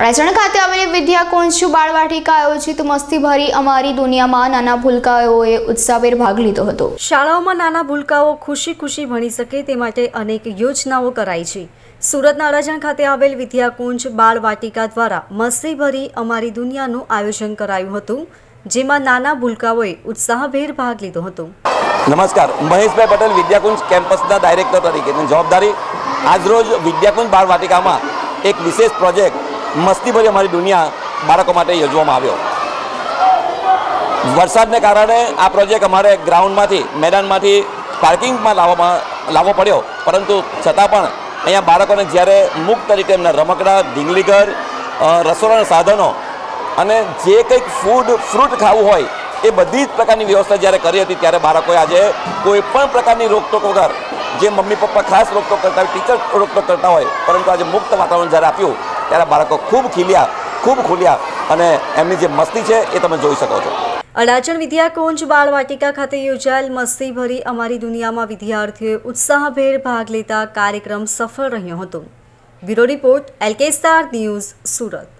રાયસણ ખાતે આવેલી વિદ્યાકુંજ બાળવાટિકા આયોજિત મસ્તીભરી અમારી દુનિયામાં નાના ભૂલકાઓએ ઉત્સાહભેર ભાગ લીધો હતો. શાળાઓમાં નાના ભૂલકાઓ ખુશી ખુશી ભણી શકે તે માટે અનેક યોજનાઓ કરાઈ છે. સુરતના અડાજણ ખાતે આવેલ વિદ્યાકુંજ બાળ વાટિકા દ્વારા મસ્તીભરી અમારી દુનિયાનું આયોજન કરાયું હતું જેમાં નાના ભૂલકાઓએ ઉત્સાહભેર ભાગ લીધો હતો. નમસ્કાર મહેશભાઈ પટેલ વિદ્યાકુંજ કેમ્પસના ડાયરેક્ટર તરીકેની જવાબદારી આજરોજ વિદ્યાકુંજ બાળ વાટિકામાં એક વિશેષ પ્રોજેક્ટ મસ્તીભરી અમારી દુનિયા બાળકો માટે યોજવામાં આવ્યો વરસાદને કારણે આ પ્રોજેક્ટ અમારે ગ્રાઉન્ડમાંથી મેદાનમાંથી પાર્કિંગમાં લાવવામાં લાવવો પડ્યો પરંતુ છતાં પણ અહીંયા બાળકોને જ્યારે મુક્ત રીતે એમના રમકડા ઢીંગલીઘર અ, રસોડાના સાધનો અને જે કંઈક ફૂડ ફ્રૂટ ખાવું હોય એ બધી જ પ્રકારની વ્યવસ્થા જ્યારે કરી હતી ત્યારે બાળકોએ આજે કોઈ પણ પ્રકારની રોકટોક વગર જે મમ્મી પપ્પા ખાસ રોકટોક કરતા હોય ટીચર રોકટોક કરતા હોય પરંતુ આજે મુક્ત વાતાવરણ જ્યારે આપ્યું ત્યારે બાળકો ખૂબ ખીલ્યા, ખૂબ ખુલ્યા અને એમની જે મસ્તી છે એ તમે જોઈ શકો છો. અડાજણ વિદ્યાકુંજ બાળ વાટિકા ખાતે યોજાયેલ મસ્તીભરી અમારી દુનિયામાં વિદ્યાર્થીઓએ ઉત્સાહભેર ભાગ લેતા કાર્યક્રમ સફળ રહ્યો હતો. Bureau report LK star news Surat.